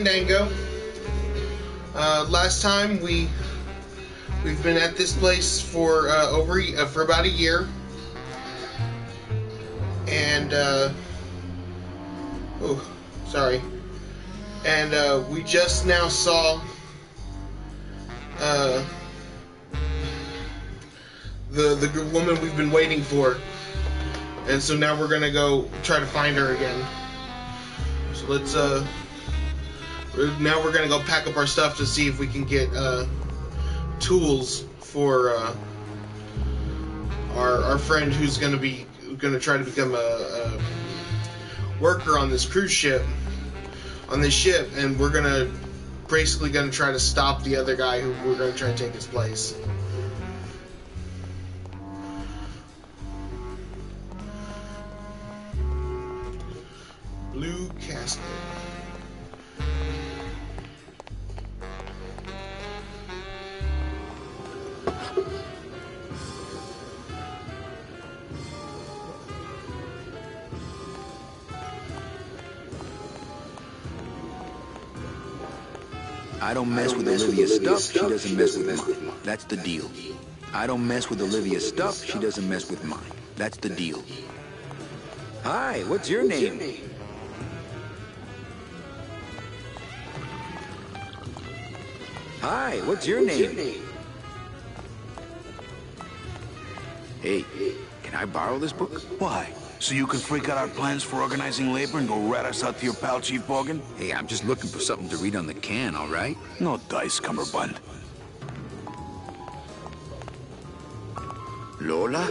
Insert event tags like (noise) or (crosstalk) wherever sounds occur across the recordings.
Fandango. Uh, last time we we've been at this place for uh, over uh, for about a year, and uh, oh, sorry, and uh, we just now saw uh, the the woman we've been waiting for, and so now we're gonna go try to find her again. So let's uh now we're gonna go pack up our stuff to see if we can get uh tools for uh our our friend who's gonna be gonna try to become a, a worker on this cruise ship on this ship and we're gonna basically gonna try to stop the other guy who we're gonna try and take his place. Blue casket. I don't mess with Olivia's stuff, she doesn't mess with mine. That's the deal. I don't mess with Olivia's stuff, she doesn't mess with mine. That's the deal. Hi, what's your name? Hi, what's your name? Hey, can I borrow this book? Why? So you can freak out our plans for organizing labor and go rat us out to your pal Chief Morgan? Hey, I'm just looking for something to read on the can, all right? No dice, Cumberbund. Lola?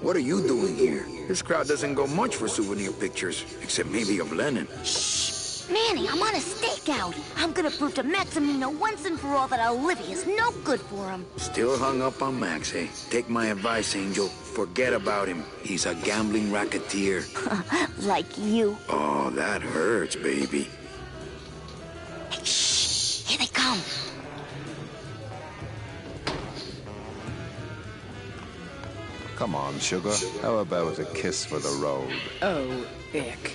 What are you doing here? This crowd doesn't go much for souvenir pictures, except maybe of Lenin. Shh! Manny, I'm on a stakeout. I'm gonna prove to Maximino once and for all that Olivia's no good for him. Still hung up on Max, eh? Take my advice, Angel. Forget about him. He's a gambling racketeer. (laughs) like you. Oh, that hurts, baby. Hey, shh! Here they come. Come on, sugar. How about a kiss for the road? Oh, ick.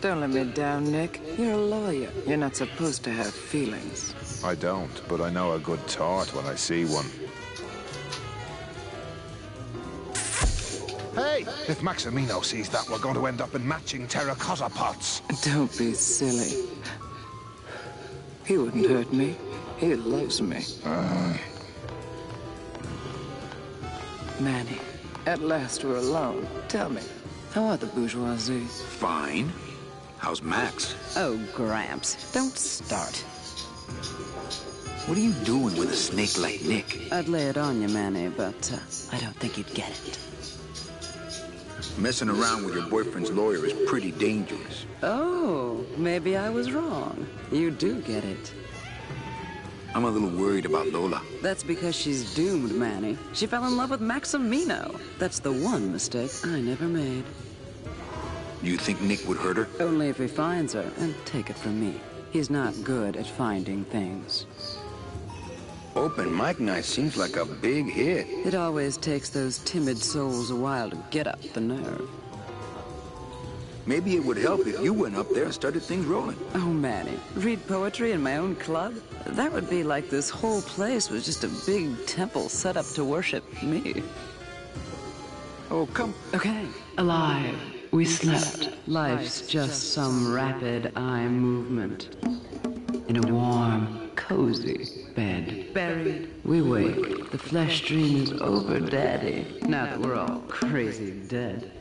Don't let me down, Nick. You're a lawyer. You're not supposed to have feelings. I don't, but I know a good tart when I see one. Hey! If Maximino sees that, we're going to end up in matching terracotta pots. Don't be silly. He wouldn't hurt me. He loves me. Manny, at last we're alone. Tell me, how are the bourgeoisie? Fine. How's Max? Oh, Gramps, don't start. What are you doing with a snake like Nick? I'd lay it on you, Manny, but uh, I don't think you'd get it. Messing around with your boyfriend's lawyer is pretty dangerous. Oh, maybe I was wrong. You do get it. I'm a little worried about Lola. That's because she's doomed, Manny. She fell in love with Maximino. That's the one mistake I never made. You think Nick would hurt her? Only if he finds her, and take it from me. He's not good at finding things. Open mic night seems like a big hit. It always takes those timid souls a while to get up the nerve. Maybe it would help if you went up there and started things rolling. Oh, Manny, read poetry in my own club? That would be like this whole place was just a big temple set up to worship me. Oh, come. Okay. Alive. We slept. Life's just some rapid eye movement. In a warm, cozy bed. Buried. We wake. The flesh dream is over, Daddy. Now that we're all crazy dead.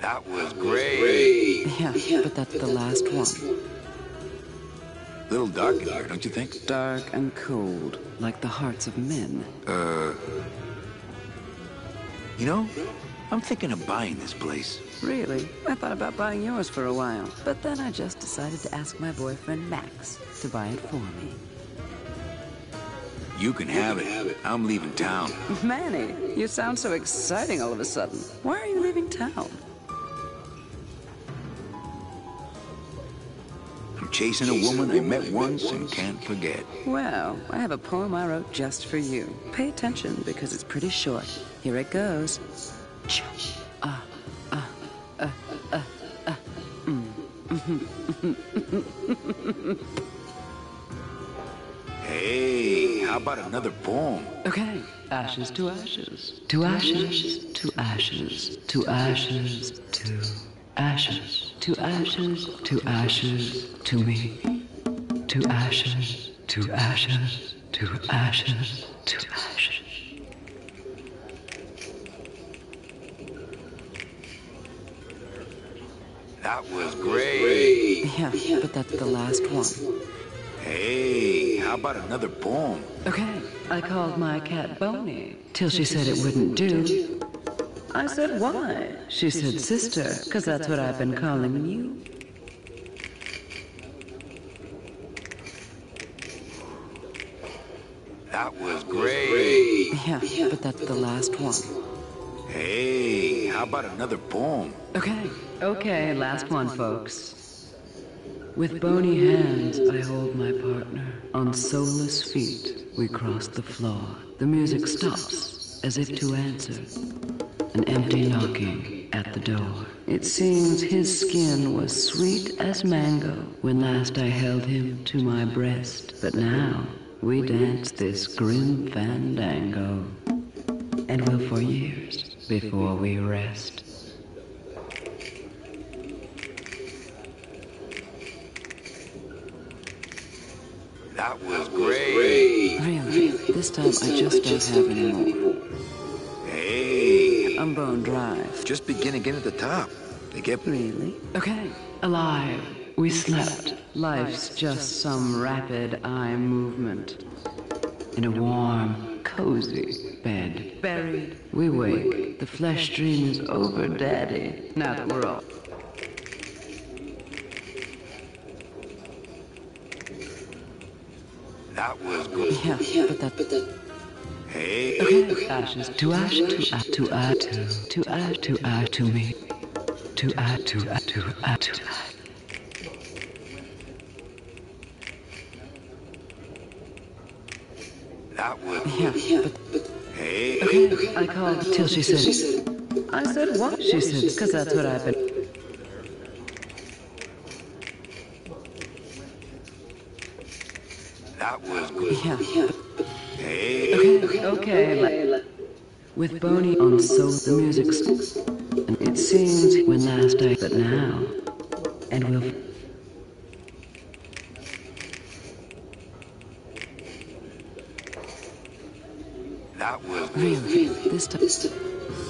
That was great. Yeah, but that's the last one. Little dark in here, don't you think? Dark and cold, like the hearts of men. Uh. You know, I'm thinking of buying this place. Really? I thought about buying yours for a while, but then I just decided to ask my boyfriend Max to buy it for me. You can have it. I'm leaving town. (laughs) Manny, you sound so exciting all of a sudden. Why are you leaving town? I'm chasing a woman I met once and can't forget. Well, I have a poem I wrote just for you. Pay attention because it's pretty short. Here it goes hey, how about another poem? Okay. Ashes to ashes, to ashes, to ashes, to ashes, to ashes, to ashes, to ashes, to me, to ashes, to ashes, to ashes, to ashes. That was great. Yeah, but that's the last one. Hey, how about another poem? Okay, I called my cat Boney till she said it wouldn't do. I said, why? She said, sister, because that's what I've been calling you. That was great. Yeah, but that's the last one. Hey, how about another poem? Okay, okay, last one, folks. With bony hands, I hold my partner. On soulless feet, we cross the floor. The music stops, as if to answer. An empty knocking at the door. It seems his skin was sweet as mango when last I held him to my breast. But now, we dance this grim fandango. And will for years before we rest. That was great. Really, this time I just don't have any more. Hey, I'm bone dry. just begin again at the top. They get Really? Okay. Alive. We slept. Life's just some rapid eye movement. In a warm, cozy bed. Buried. We wake. The flesh dream is over, Daddy. Now that we're all. That was good. Yeah, but that. But that. Hey, Okay. Ashes to ash to ash to ash to ash to ash to me. To ash to ash to ash to ash. that was Yeah, but hey. Okay, I called till she said. I said what? She said, because that's what I've been. That was good. Yeah. Hey, Okay, okay. le- With Boney on Soul the music's. And it seems when last I. But now. And we'll. that was good. Really, this time.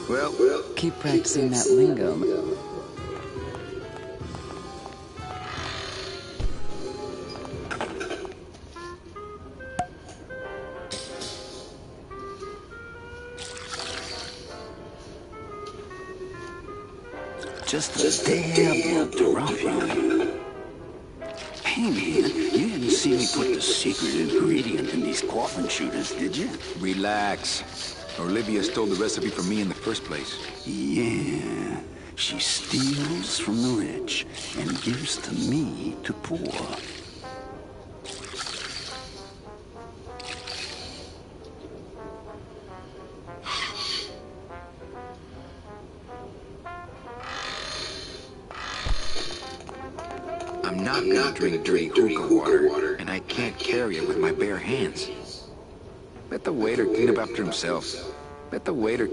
Well, Keep practicing that lingo. Just a damn. Hey, man, you didn't see me put the secret ingredient in these coffin shooters, did you? relax. Olivia stole the recipe from me in the first place. Yeah. She steals from the rich and gives to me to poor. I'm drink dirty hookah water, and I can't carry it with my bare hands. Let the waiter clean up after himself. Let the waiter.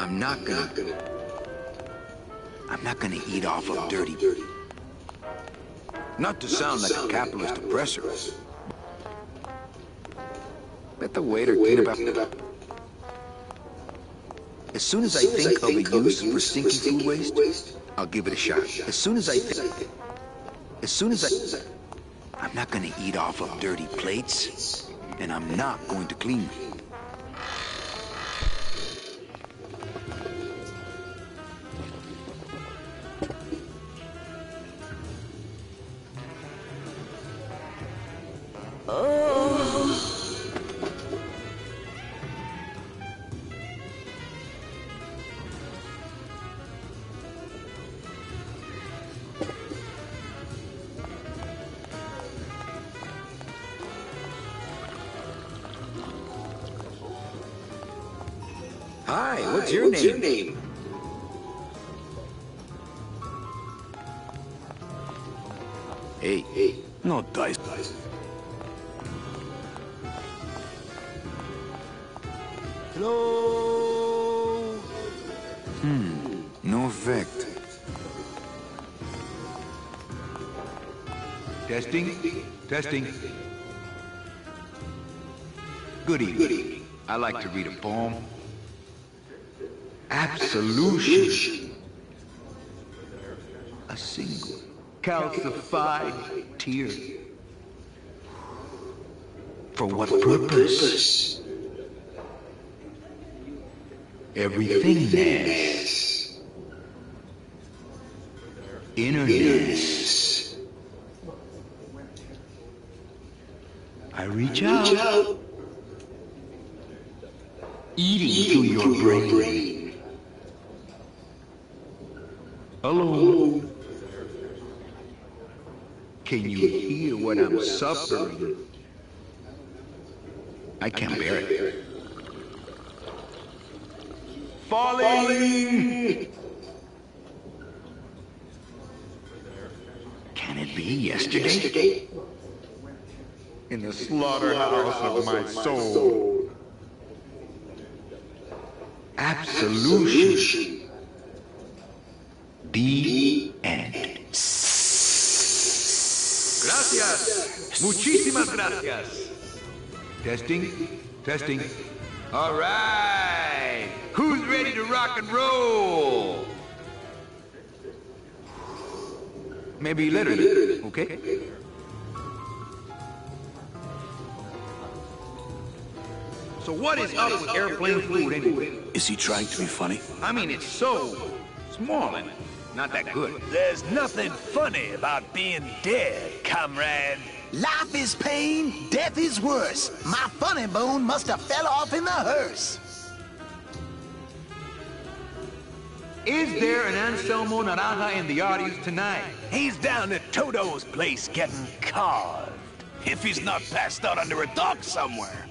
I'm not gonna. I'm not gonna eat off of dirty. Not to sound like a capitalist oppressor. Let the waiter clean up after. As soon as I think of a use for stinky food waste, I'll give it a shot. As soon as I think, as soon as I, I'm not gonna eat off of dirty plates, and I'm not going to clean them. Your name? Hey, hey, no dice. Hello? Hmm, no effect. Testing? Testing. Good evening. I like to read a poem. Absolution. A single calcified tear. For what purpose? Everythingness. Innerness. I reach out. Eating through your brain. Hello. Can you hear what I'm suffering? I can't bear it. Falling! Can it be yesterday? In the slaughterhouse of my soul. Absolution. The end. Gracias. Muchísimas gracias. Testing. Testing. All right. Who's ready to rock and roll? Maybe later, okay? So what is up with airplane food anyway? Is he trying to be funny? I mean, it's so small and not that good. There's nothing funny about being dead, comrade. Life is pain, death is worse. My funny bone must have fell off in the hearse. Is there an Anselmo Naranja in the audience tonight? He's down at Toto's place getting carved. If he's not passed out under a dock somewhere.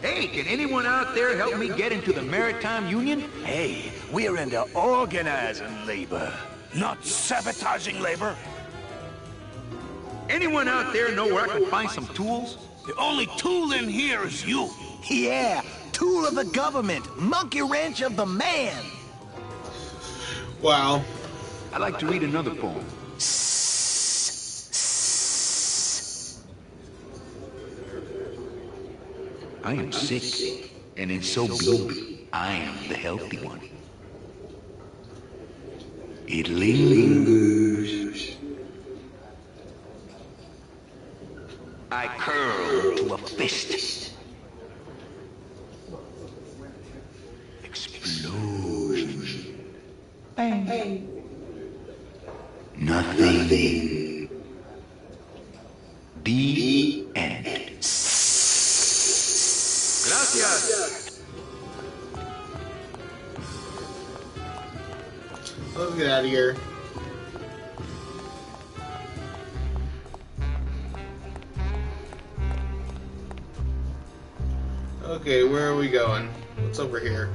Hey, can anyone out there help me get into the Maritime Union? Hey, we're into organizing labor, not sabotaging labor. Anyone out there know where I can find some tools? The only tool in here is you. Yeah, tool of the government, monkey wrench of the man. Wow. I'd like to read another poem. I am sick, and in so being, I am the healthy one. It lingers. I curl to a fist. Explosion. Bang. Nothing. The end. Gracias. Let's get out of here. Okay, where are we going? What's over here?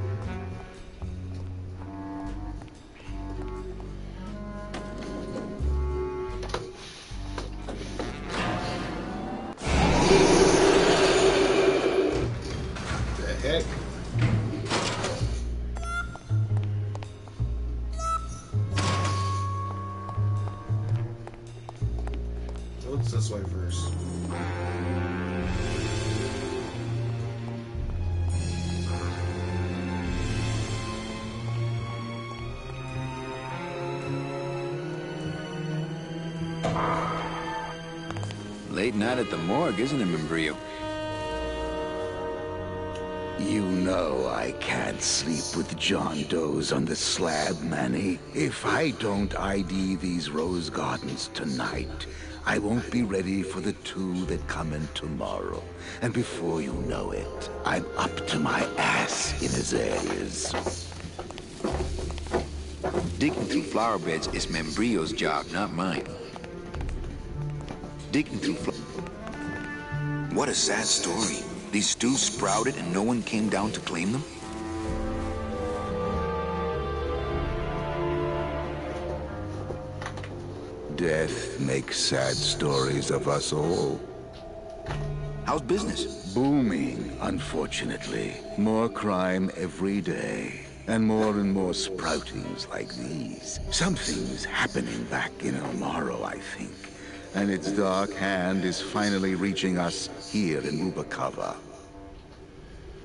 Late night at the morgue, isn't it, Membrillo? You know I can't sleep with John Doe's on the slab, Manny. If I don't ID these rose gardens tonight, I won't be ready for the two that come in tomorrow. And before you know it, I'm up to my ass in azaleas. Digging through flower beds is Membrillo's job, not mine. Digging through fl- What a sad story. These stews sprouted and no one came down to claim them? Death makes sad stories of us all. How's business? Booming, unfortunately. More crime every day. And more and more sproutings like these. Something's happening back in El Marrow, I think. And its dark hand is finally reaching us here in Rubacava.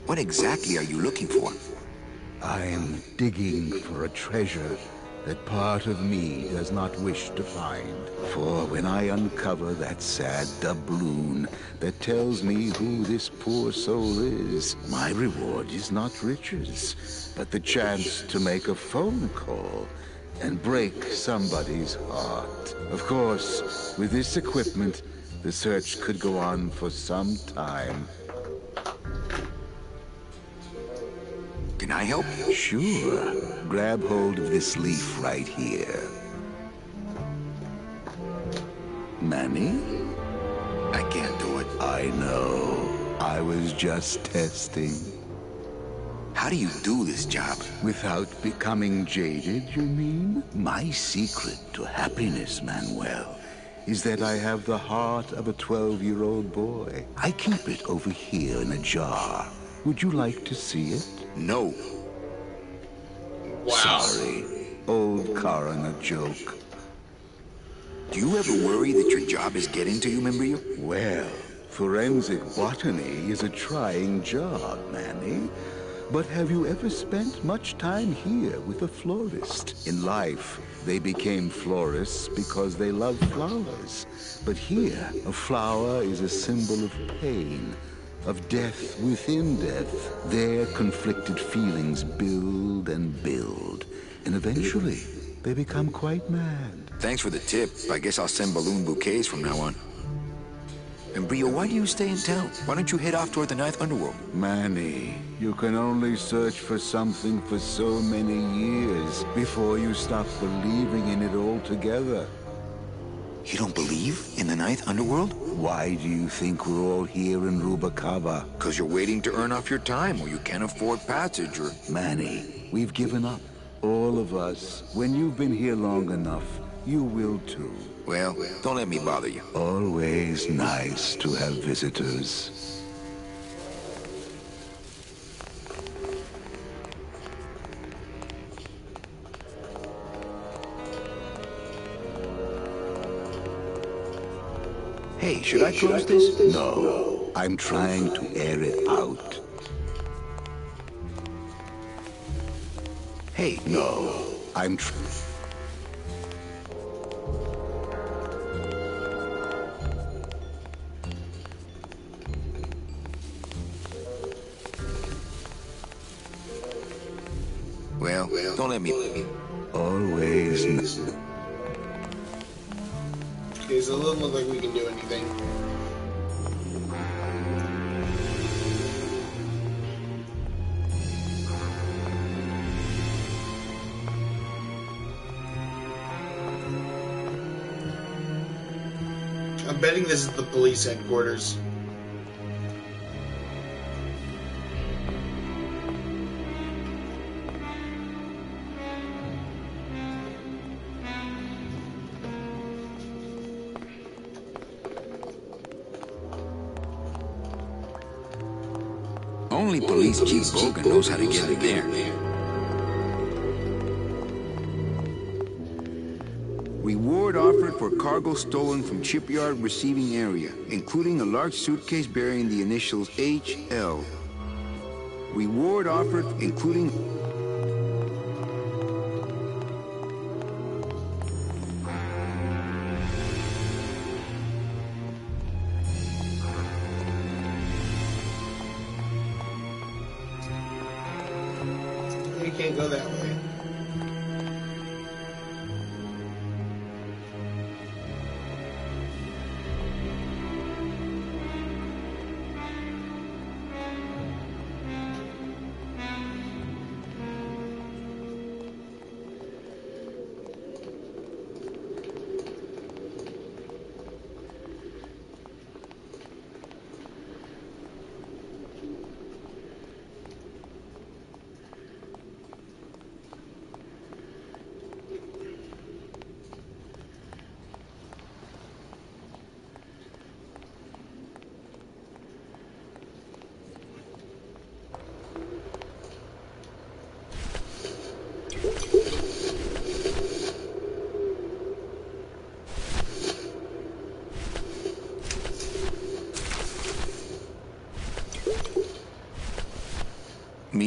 What exactly are you looking for? I'm digging for a treasure that part of me does not wish to find. For when I uncover that sad doubloon that tells me who this poor soul is, my reward is not riches, but the chance to make a phone call and break somebody's heart. Of course, with this equipment, the search could go on for some time. Can I help? Sure. Grab hold of this leaf right here. Manny? I can't do it. I know. I was just testing. How do you do this job? Without becoming jaded, you mean? My secret to happiness, Manuel, is that I have the heart of a 12-year-old boy. I keep it over here in a jar. Would you like to see it? No. Wow. Sorry. Old coroner joke. Do you ever worry that your job is getting to you, Membrillo? Well, forensic botany is a trying job, Manny. But have you ever spent much time here with a florist? In life, they became florists because they love flowers. But here, a flower is a symbol of pain, of death within death. Their conflicted feelings build and build, and eventually, they become quite mad. Thanks for the tip. I guess I'll send balloon bouquets from now on. Membrillo, why do you stay in town? Why don't you head off toward the Ninth Underworld? Manny, you can only search for something for so many years before you stop believing in it altogether. You don't believe in the Ninth Underworld? Why do you think we're all here in Rubacava? Because you're waiting to earn off your time or you can't afford passage or... Manny, we've given up. All of us. When you've been here long enough, you will too. Well, don't let me bother you. Always nice to have visitors. Hey, should I close this? No, I'm trying to air it out. Hey, No, I'm tr- doesn't look like we can do anything. I'm betting this is the police headquarters. Only Police Chief Bogen knows how to get in there. Reward offered for cargo stolen from shipyard receiving area, including a large suitcase bearing the initials HL. Reward offered including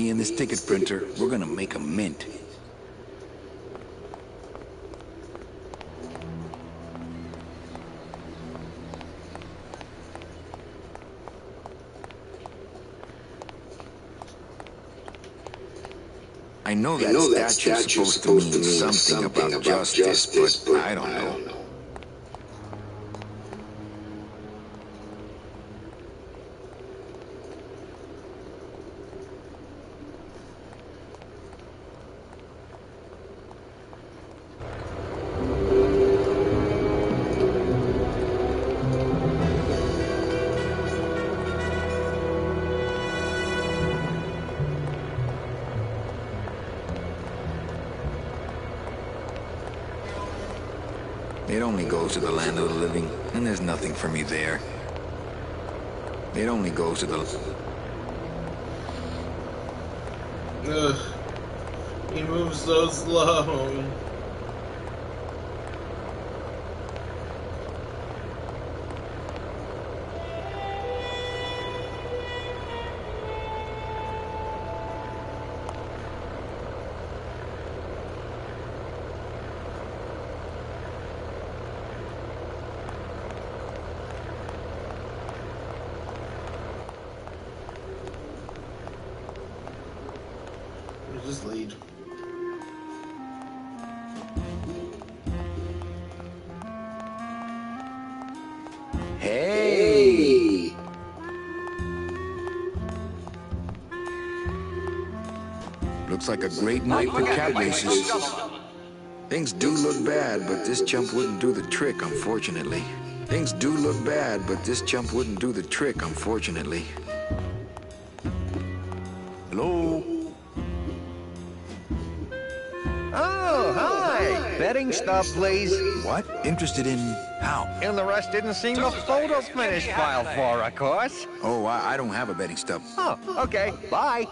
Me and this ticket printer, we're gonna make a mint. I know that, I know that statue's statue's supposed, to mean something, about, justice, but, I don't know. It only goes to the land of the living, and there's nothing for me there. It only goes to the... Ugh. He moves so slow. Like a great night for cat races. Things do look bad, but this jump wouldn't do the trick, unfortunately. Things do look bad, but this jump wouldn't do the trick, unfortunately. Hello? Oh, hi. Betting stuff, please. What? Interested in how? And the rest didn't seem the photo finish file for, of course. Oh, I, I don't have a betting stub. Oh, okay. Bye.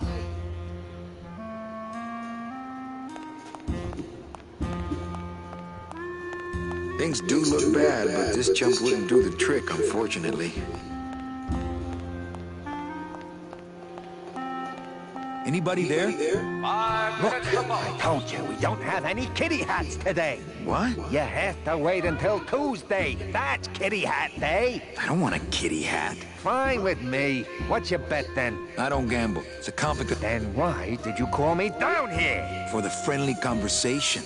Things do look bad, but this jump wouldn't do the trick, unfortunately. Anybody there? Look, I told you we don't have any kitty hats today. What? You have to wait until Tuesday. That's kitty hat day. I don't want a kitty hat. Fine with me. What's your bet then? I don't gamble. It's a complicated... Then why did you call me down here? For the friendly conversation.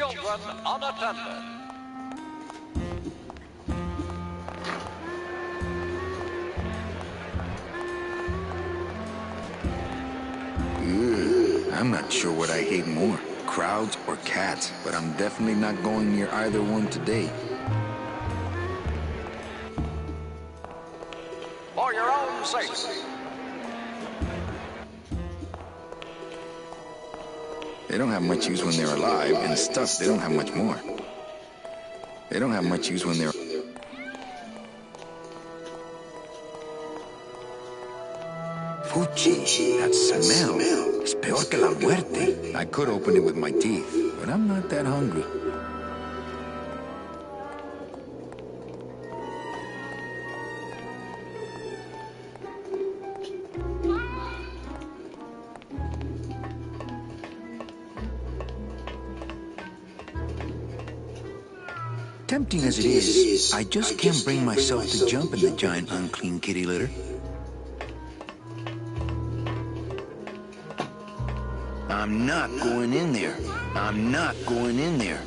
Children unattended. Ugh, I'm not sure what I hate more, crowds or cats, but I'm definitely not going near either one today. For your own safety. They don't have much use when they're alive, and stuff, they don't have much more. They don't have much use when they're... Fuchi, that smell. Es peor que la muerte. I could open it with my teeth, but I'm not that hungry. Tempting as it is, I just can't bring myself to jump in the giant unclean kitty litter. I'm not going in there. I'm not going in there.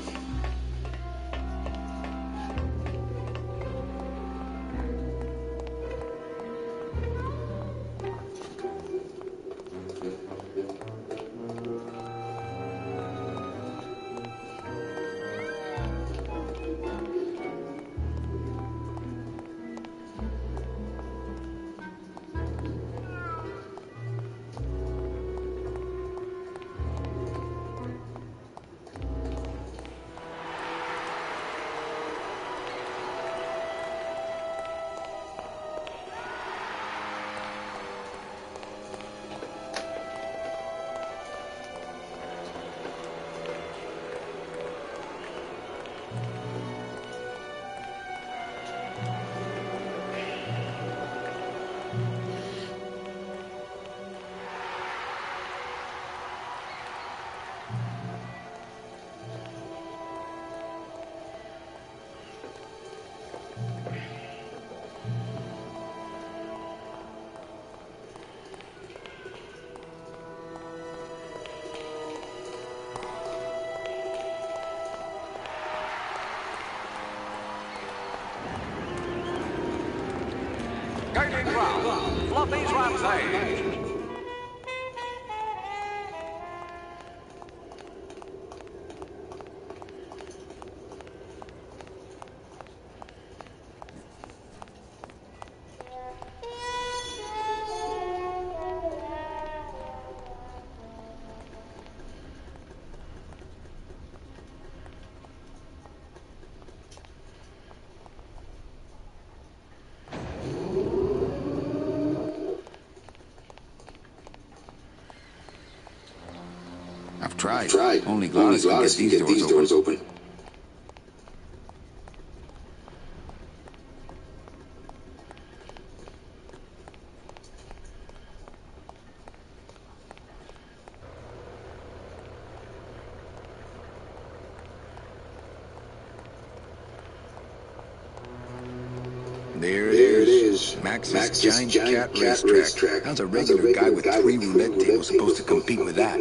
Fluffy's tried. Tried. Only Gladys, can get these, doors, doors open. open. There it There is. is. Max's, Max's giant, giant cat, cat racetrack. racetrack. How's a How's regular, guy with three roulette tables supposed to compete with that?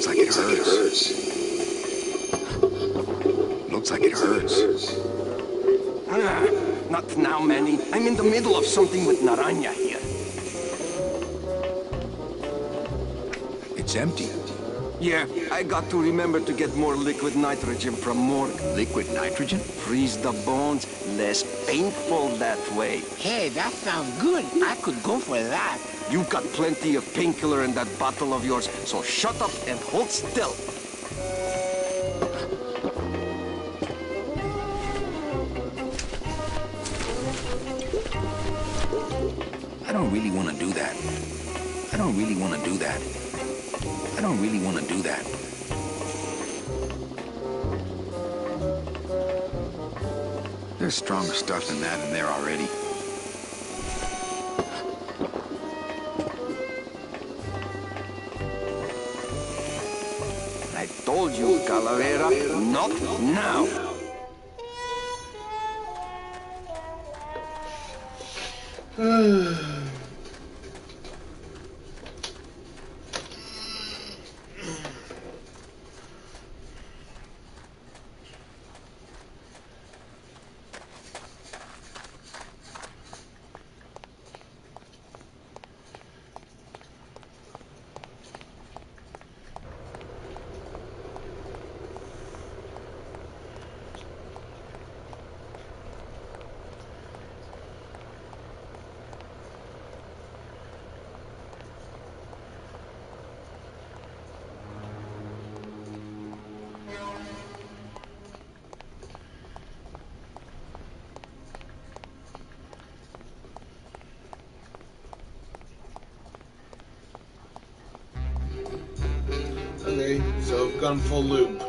Looks like it Looks like it hurts. hurts. Looks like it hurts. Ah, not now, Manny. I'm in the middle of something with Naranja here. It's empty. Yeah, I got to remember to get more liquid nitrogen from Morg. Liquid nitrogen? Freeze the bones, less painful that way. Hey, that sounds good. I could go for that. You've got plenty of painkiller in that bottle of yours, so shut up and hold still. I don't really want to do that. I don't really want to do that. I don't really want to do that. There's stronger stuff than that in there already. Told you, Calavera, not now. (sighs) (sighs) so gun full loop.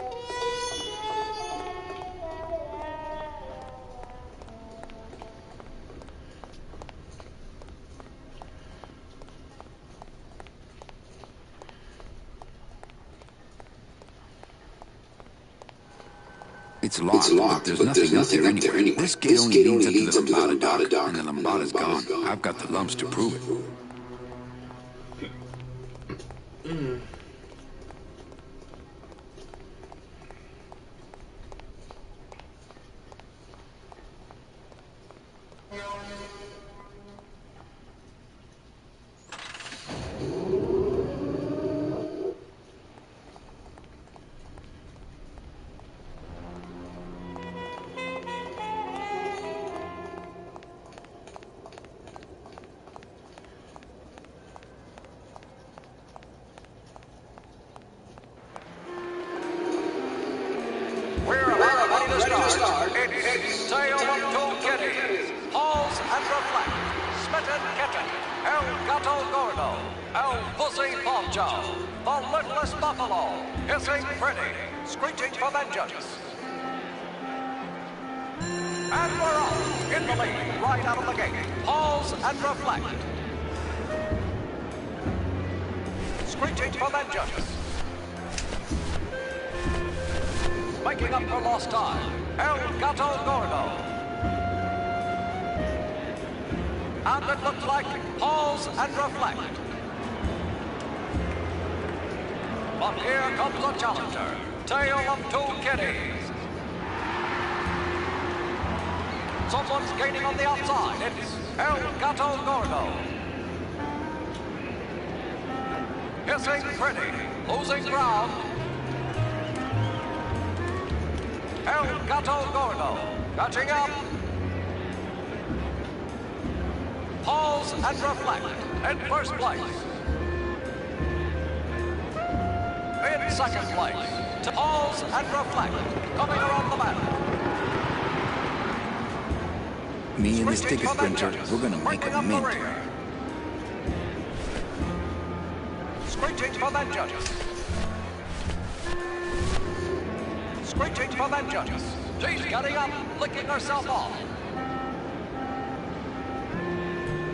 It's locked, It's locked, but there's but nothing, there's nothing up up there there anyway. anyway. This gate This only gate leads only up leads to up the to the Lambada Lambada dock, dock, and the and the Lambada's Lambada's gone. gone. I've got the lumps to prove it. Lost time, El Gato Gordo. And it looks like pause and reflect. But here comes the challenger, Tale of Two Kitties. Someone's gaining on the outside. It's El Gato Gordo. Hissing pretty, losing ground. El Gato Gordo catching up. Pause and reflect in first place. In second place, to pause and reflect, coming around the map. Me and this ticket printer, we're gonna make a mint. Screeching for vengeance. Screeching for vengeance. She's getting up, licking herself off.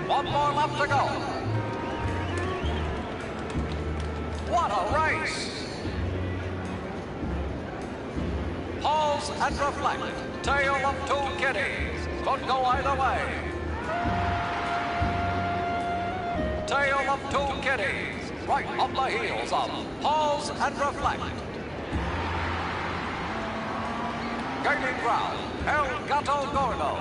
One more left to go. What a race! Pause and reflect. Tale of two kitties. Could go either way. Tale of two kitties. Right on the heels of Pause and reflect. Gaining ground. El Gato Gordo.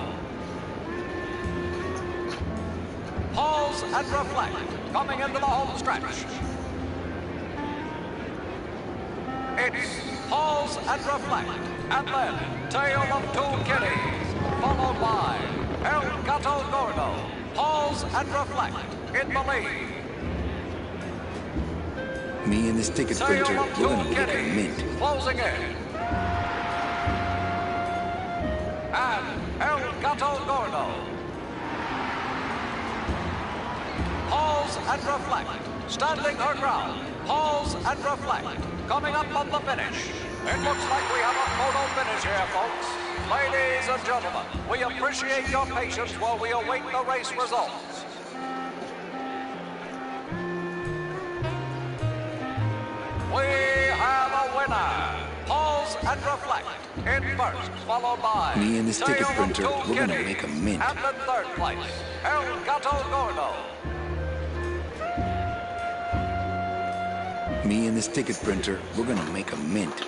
Pause and reflect. Coming into the home stretch. It's pause and reflect. And then Tale of Two Kitties. Followed by El Gato Gordo. Pause and reflect. In the lead. Me and this ticket printer, we're gonna Kitties. mint. Closing in. Gato Gordo. Pause and reflect. Standing her ground. Pause and reflect. Coming up on the finish. It looks like we have a photo finish here, folks. Ladies and gentlemen, we appreciate your patience while we await the race results. We. Pause and reflect. In first, followed by Me and this ticket printer, we're gonna make a mint. And in third place, El Gato Gordo. Me and this ticket printer, we're gonna make a mint.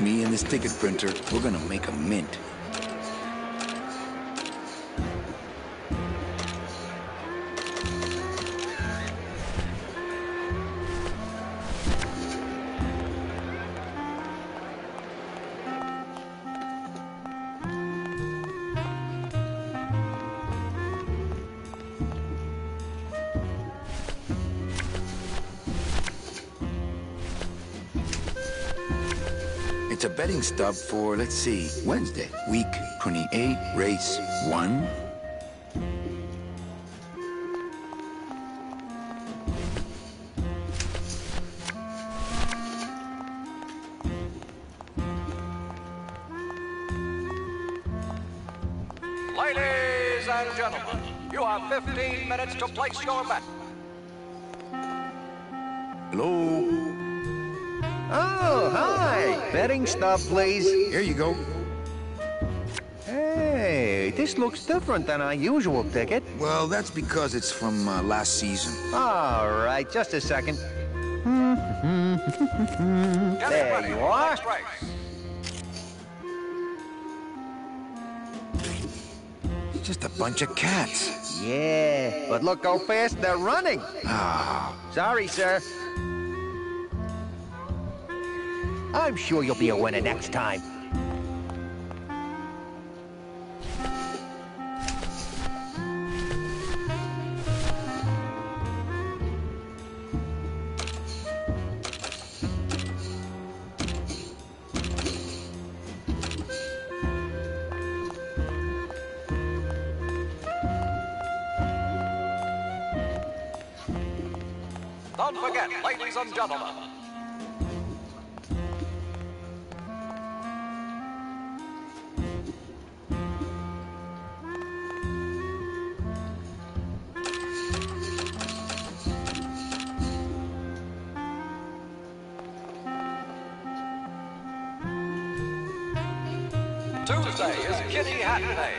Me and this ticket printer, we're gonna make a mint. A stub for, let's see, Wednesday, week 28, race 1. Ladies and gentlemen, you have 15 minutes to place your bet. Betting stub, please. Here you go. Hey, this looks different than our usual ticket. Well, that's because it's from uh, last season. All right, just a second. (laughs) There you are. next race. It's just a bunch of cats. Yeah, but look how fast they're running. Ah, Sorry, sir. I'm sure you'll be a winner next time. Don't forget, ladies and gentlemen, is Kitty Hat Day.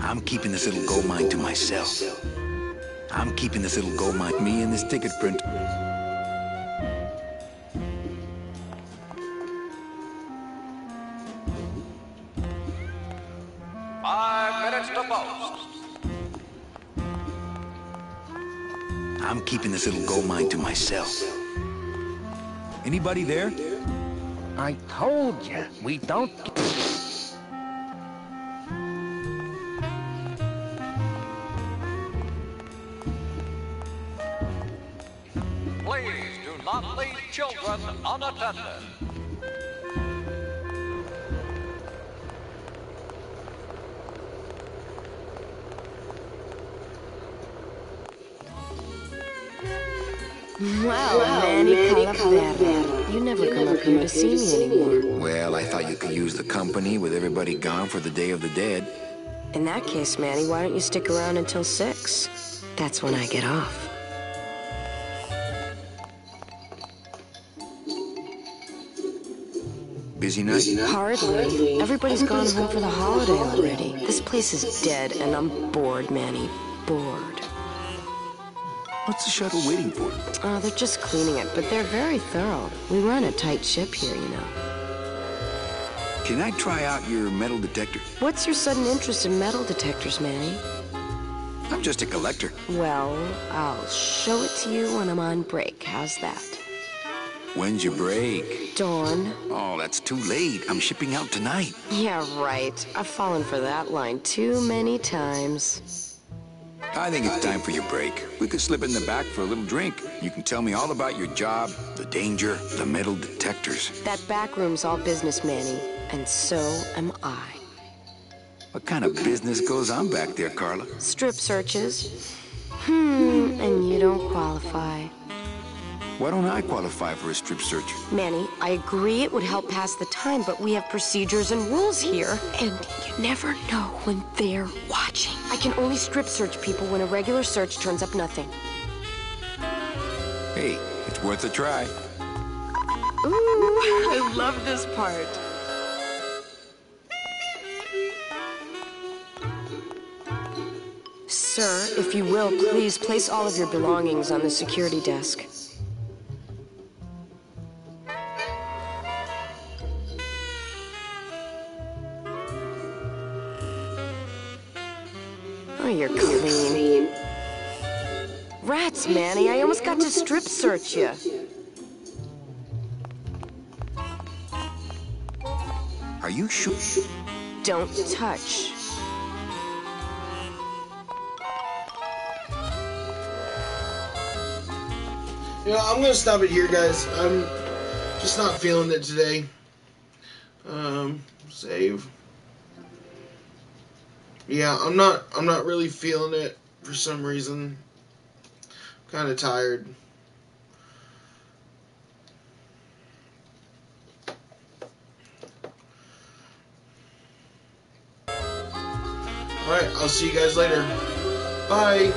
I'm keeping this little gold mine to myself. I'm keeping this little gold mine, me and this ticket print. Five minutes to post. I'm keeping this little gold mine to myself. Anybody there? I told you, we don't... Please do not leave children unattended. You never come up here to see me anymore. Well, I thought you could use the company with everybody gone for the Day of the Dead. In that case, Manny, why don't you stick around until 6? That's when I get off. Busy night? Hardly. Everybody's gone home for the holiday already. This place is dead, and I'm bored, Manny. Bored. What's the shuttle waiting for? Oh, they're just cleaning it, but they're very thorough. We run a tight ship here, you know. Can I try out your metal detector? What's your sudden interest in metal detectors, Manny? I'm just a collector. Well, I'll show it to you when I'm on break. How's that? When's your break? Dawn. Oh, that's too late. I'm shipping out tonight. Yeah, right. I've fallen for that line too many times. I think it's time for your break. We could slip in the back for a little drink. You can tell me all about your job, the danger, the metal detectors. That back room's all business, Manny. And so am I. What kind of business goes on back there, Carla? Strip searches. Hmm, and you don't qualify. Why don't I qualify for a strip search? Manny, I agree it would help pass the time, but we have procedures and rules here. And you never know when they're watching. I can only strip search people when a regular search turns up nothing. Hey, it's worth a try. Ooh, I love this part. Sir, if you will, please place all of your belongings on the security desk. Rats, Manny, I almost got to strip search you. Are you sure? Don't touch. You know, I'm gonna stop it here, guys. I'm just not feeling it today. Um, save. Yeah, I'm not. I'm not really feeling it for some reason. Kind of tired. All right, I'll see you guys later. Bye.